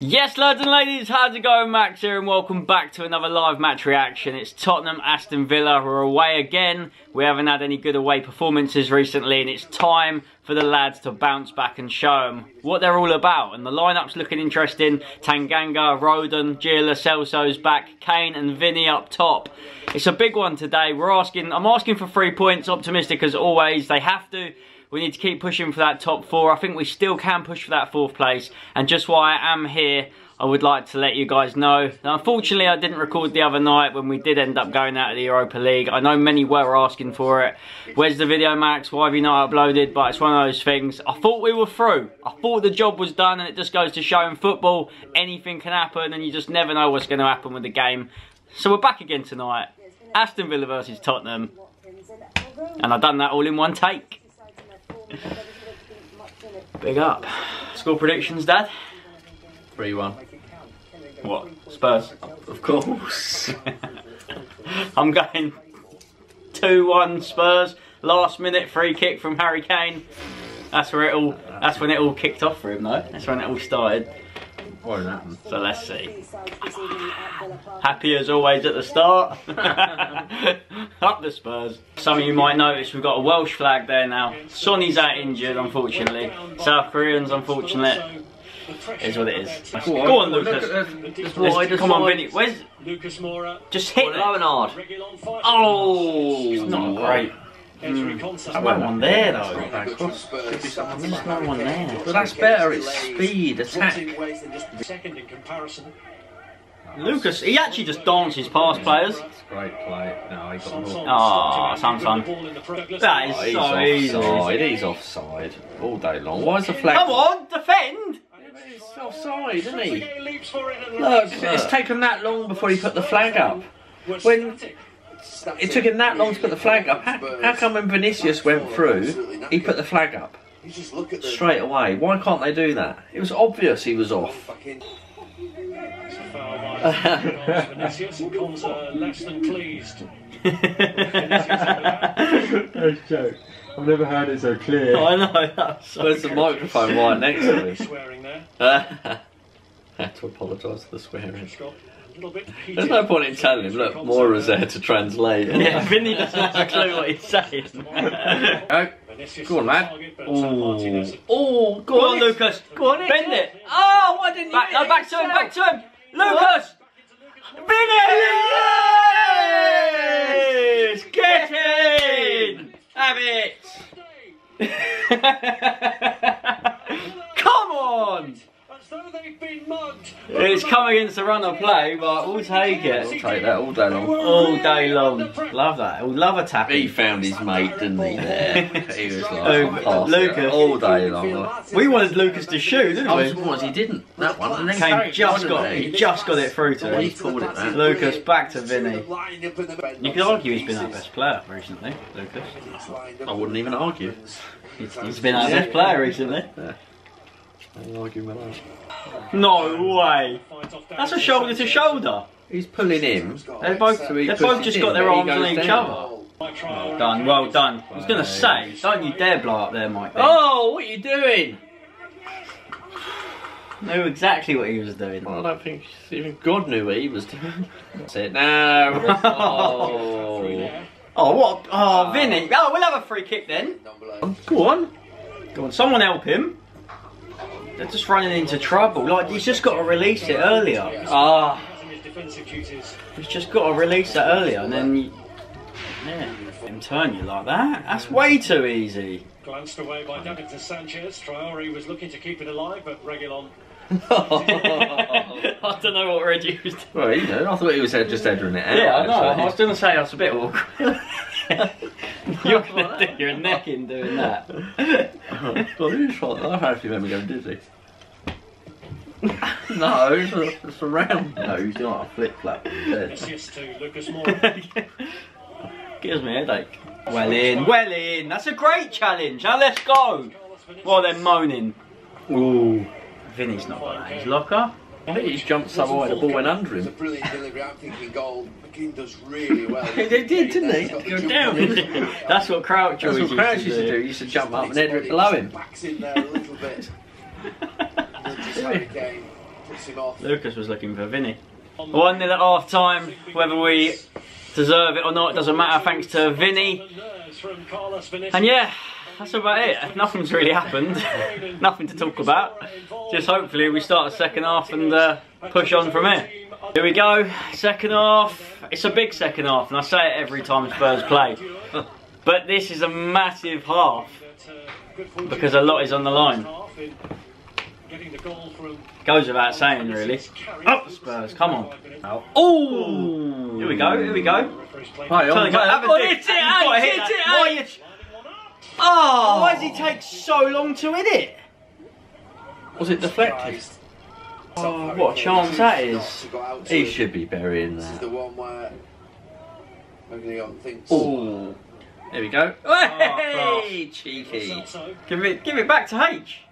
Yes, lads and ladies, how's it going? Max here, and welcome back to another live match reaction. It's Tottenham Aston Villa. We're away again. We haven't had any good away performances recently, and it's time for the lads to bounce back and show them what they're all about. And the lineup's looking interesting. Tanganga, Rodon, Gila, Celso's back, Kane and Vinny up top. It's a big one today. We're asking, I'm asking for three points. Optimistic as always. They have to. We need to keep pushing for that top four. I think we still can push for that fourth place. And just why I am here, I would like to let you guys know. Now, unfortunately, I didn't record the other night when we did end up going out of the Europa League. I know many were asking for it. Where's the video, Max? Why have you not uploaded? But it's one of those things. I thought we were through. I thought the job was done, and it just goes to show in football, anything can happen, and you just never know what's going to happen with the game. So we're back again tonight. Aston Villa versus Tottenham. And I've done that all in one take. Big up. Score predictions, Dad? 3-1. What? Spurs? Of course. I'm going 2-1 Spurs. Last minute free kick from Harry Kane. That's where it all that's when it all kicked off for him though. That's when it all started. What happened? So let's see. Happy as always at the start. Up the Spurs. Some of you might notice we've got a Welsh flag there now. Sonny's out injured, unfortunately. South Koreans, unfortunately. Is what it is. Go on, Lucas. Let's- come on, Vinny. Where's Lucas Moura. just hit Low it? and hard. Oh, It's not great. Ezri Konsa. There's no one there though. There's There's no one there. But that's better, it's speed, attack. Second in comparison. Lucas, he actually just dances past players. Great play. No, he got ah, the ball. Aw, Samson. That oh, is Oh, he's so easy. offside, he's offside all day long. Why is the flag? Come on, defend! He's offside, isn't he? leaps for it and Look, it's taken that long before he put the flag up. When- static. It took him that long to put the flag up. How, how come when Vinicius went through, he put the flag up straight away? Why can't they do that? It was obvious he was off. It's a Vinicius and uh, less than pleased. Nice joke. I've never heard it so clear. I know, that's so Where's the microphone right next to me? Swearing there. had to apologise for the swearing. Scott, a little bit. There's no point in telling him, look, Moura's there to translate. Yeah, Vinny doesn't have a clue what he's saying. Oh, Go on, lad. target, but San oh, Go on, Lucas. Go on, Bend it. Oh, why didn't Back, you? no, back to him, back to him. Lucas! Vinny! Yes! Get in! Have it! Come on! As they've been mugged. It's come against the run of play, but we'll take it. We'll take that all day long. All day long. Love that. We'll love a tap. He found his mate, didn't he? There, he was like, Oh, Lucas. all day long. We wanted Lucas to shoot, didn't we? I was he didn't. That one, and then Kane just got he just got it through to him. called it that. Lucas back to Vinny. You could argue he's been our best player recently, Lucas. I wouldn't even argue. He's, he's been our best player recently. I'll argue with that. No way. Fight off down That's a shoulder to shoulder. He's pulling him. They're both So they pushes both just got their arms on each down. other. Well Done, well done. I was gonna say, don't you dare blow up there, Mike. Oh, what are you doing? Knew exactly what he was doing. Well, I don't think even God knew what he was doing. That's it. No. Oh. Oh what? Oh, Vinny. Oh, we'll have a free kick then. Go on. Go on, someone help him. They're just running into trouble. Like he's just got to release it earlier. Ah, Having defensive duties. he's just got to release it earlier, and then you, yeah, him turn you like that. That's way too easy. Glanced away by Davinson Sanchez. Traore was looking to keep it alive, but Reguilon I don't know what Reggie was doing. well, you know, I thought he was just headering it out. Yeah, I know. I was actually. going to say that's a bit awkward. You're going to do your neck in doing that. well, who's fault? I actually made me go dizzy. no, it's, a, it's around. No, he's doing like a flip flap. assist to Lucas Moura. Gives me a headache. Well in, well in. That's a great challenge. Now let's go. Carlos Vinicius. Well, they're moaning. Ooh. Vinny's not got his locker. I think he's jumped some way, the ball went under It's a him. brilliant delivery. I'm thinking goal. McKean does really well. He did, didn't they? Got the down. That's what Crouch That's always what used Crouch to used to do. He used to jump up and His header it below him. Backs in there a little bit. Then just Harry Kane. piss him off. Lucas was looking for Vinny. 1 0 at half time. Whether we deserve it or not it doesn't matter thanks to Vinny. And yeah, that's about it. Nothing's really happened. Nothing to talk about. Just hopefully we start the second half and uh, push on from here. Here we go, second half. It's a big second half, and I say it every time Spurs play. But this is a massive half because a lot is on the line. Goes without saying, really. Up the Spurs, come on. Oh! Here we go, here we go. Right, on, it, go. Have a oh, dig. it's it, You've got to hit it's that. it, it's you- Oh! Why does he take so long to hit it? Was it deflected? Oh, oh what a chance that is. He should be burying that. This is the one where Magnillon thinks. Oh, there we go. class. Hey, cheeky. Give it, give it back to H.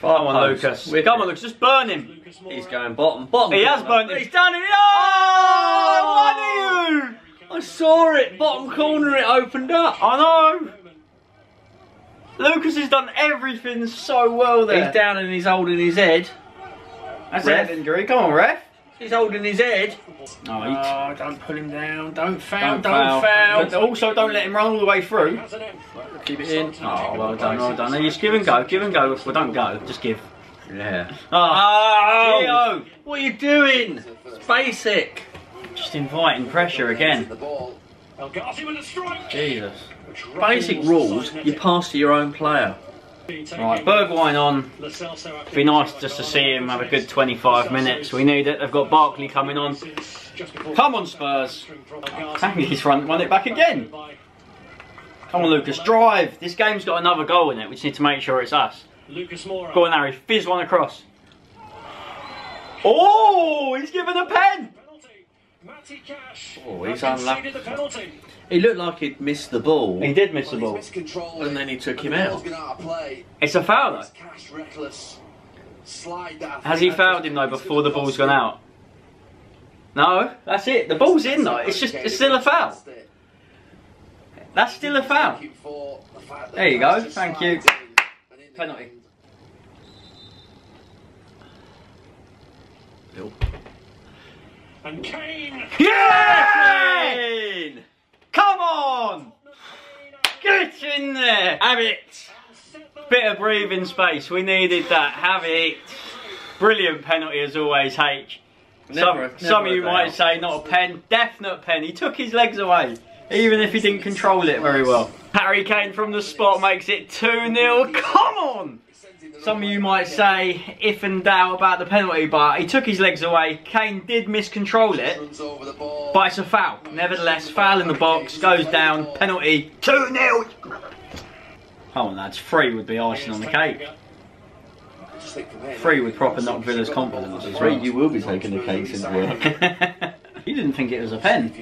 Far Come on, post. Lucas. Wicked. Come on, Lucas. Just burn him. He's going bottom, bottom. He has corner. burnt him. He's done it. Oh, Oh, one of you. I saw it. Bottom corner. It opened up. I know. Lucas has done everything so well there. He's down and he's holding his head. That's Ref. it, injury. Come on, ref. He's holding his head. He- Oh, don't pull him down. Don't foul. don't, Don't, foul. foul. Also, don't let him run all the way through. Keep it in. Oh, well done, well done. Just give and go, give and go. Well, don't go, just give. Yeah. Oh, Oh, what are you doing? It's basic. Just inviting pressure again. The ball. El Ghazi with a strike. Jesus. Basic rules. You pass to your own player. Right, Bergwijn on. Be nice just to see him have a good 25 minutes. We need it. They've got Barkley coming on. Come on, Spurs. Tanguy's oh, run, run it back again. Come on, Lucas. Drive. This game's got another goal in it. We just need to make sure it's us. Lucas Moura. Go on, Harry. Fizz one across. Oh, he's given a pen. Penalty. Matty Cash. Oh, he's has unlucky. conceded the penalty. He looked like he'd missed the ball. He did miss the ball. he's miscontrolled And then he took and him out. ball's gone out of play. It's a foul, though. It's Cash reckless. Slide that. Has he fouled him though before the ball's gone out? No, that's it. The ball's in though. It's just it's still a foul. That's still a foul. There you go, thank you. Penalty. And Kane. Yeah! Come on! Get in there! Have it! Bit of breathing space. We needed that. Have it. Brilliant penalty as always, H. Never- some never some of you might doubt. say not a pen. Definite pen. He took his legs away. Even if he didn't control it very well. Harry Kane from the spot makes it 2-0. Come on! Some of you might say if and doubt about the penalty, but he took his legs away. Kane did miscontrol it. But it's a foul. Nevertheless, foul in the box, goes down, penalty, 2 0. Come on, lads, three would be icing on the cake. Three would proper knock Villa's confidence as Afraid well. you will be taking the case into work. you didn't think it was a pen.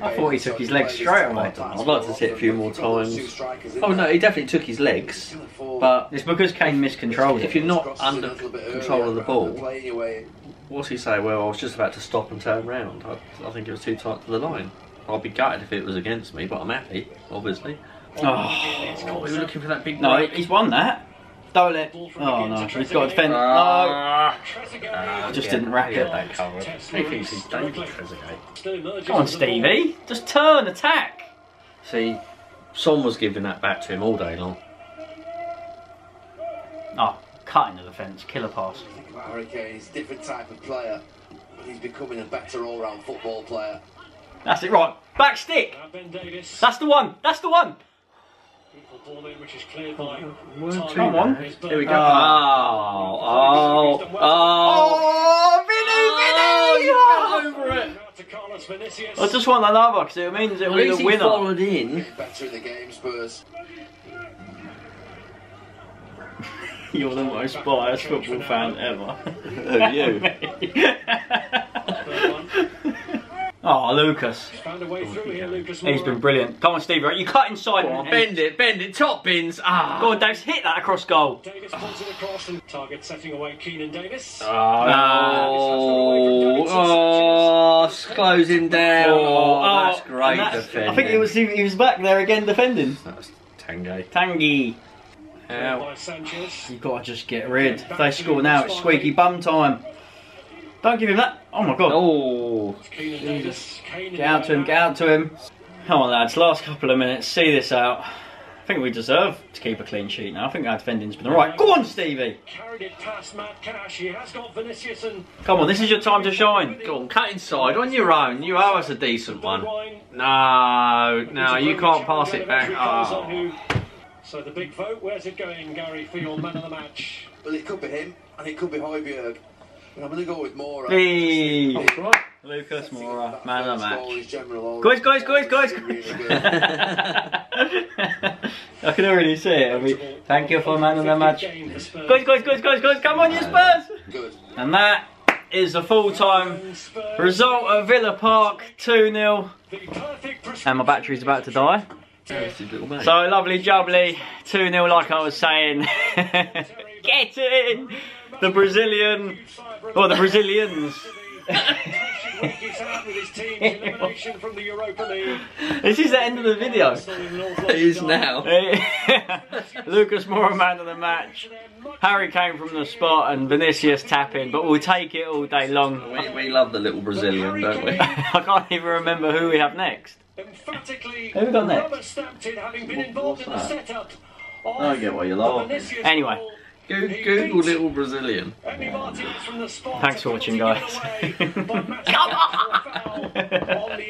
I thought he took his legs straight away. I'd like to see it a few more times. Oh no, he definitely took his legs. But It's because Kane miscontrolled if you're not under control of the ball, what's he say? Well, I was just about to stop and turn round. I, I think it was too tight to the line. I'd be gutted if it was against me, but I'm happy, obviously. Oh, God, we were looking for that big no, break. he's won that. Don't let. Oh no, he's got to defend. No, Ah, just didn't rack get it. that covered. He thinks he's David Trezeguet. Come on, Stevie. Just turn, attack. See, Son was giving that back to him all day long. Oh, cutting the defence, killer pass. Hurricane, he's a different type of player, he's becoming a better all-round football player. That's it, right. Back stick. Ben Davies. That's the one. That's the one. Come on. Here we go. Oh, oh, oh. Oh, Vinny, Vinny! Oh, over it. Out to Carlos Vinicius. I just want another because it means it'll be least the he winner. followed in. Better in the game, Spurs. You're the most biased football fan ever. Who, you? oh, Lucas. Found a way through here, Lucas He's Moura. been brilliant. Come on, Steve, right? You cut inside. Go on, bend it, bend it, top bins. Ah. Go on, Dave, hit that across goal. Davis pulls it across and target setting away Keinan Davis. Oh, oh, it's closing down. Oh, that's great that's- defending. I think he was he was back there again defending. That was Tango. Tangy. Yeah. by Sanchez. You've got to just get rid. If they score now, it's squeaky bum time. Don't give him that. Oh my god. Oh, Keinan Davis. Kane in Get out to him, get out to him. Come on, lads, last couple of minutes, see this out. I think we deserve to keep a clean sheet now. I think our defending's been alright. Go on, Stevie! Carried it past Matt Cash. He has got Vinicius and Come on, this is your time to shine. go on, cut inside on your own. You owe us a decent one. No, no, you can't pass it back. Oh. So the big vote, where's it going, Gary, for your man of the match? Well, it could be him, and it could be Højbjerg. But I'm going to go with Moura. Hey. Oh, Just because Lucas I think Moura, that man of the match. goal is general Guys, guys, guys, guys, really guys. good. I can already see it. I mean, thank you for man of the match. Game for Spurs. Guys, guys, guys, guys, guys, come on, you Spurs! Good. And that is the full-time result at Villa Park, 2-0. And my battery's about to die. There's his little mate. So lovely jubbly, 2-0 like I was saying. Get in! The Brazilian, or the Brazilians. This is the end of the video. It is now. Lucas Moura man of the match. Harry Kane from the spot and Vinicius tapping, but we'll take it all day long. We, we love the little Brazilian, don't we? I can't even remember who we have next. Emphatically, Who we got next? rubber stamped it, having been involved in the What's that? setup. of I get why you're the laughing. Vinicius Anyway. Goal. Go- Google beats little Brazilian. Emi Martinez from the spot. Thanks for watching, guys.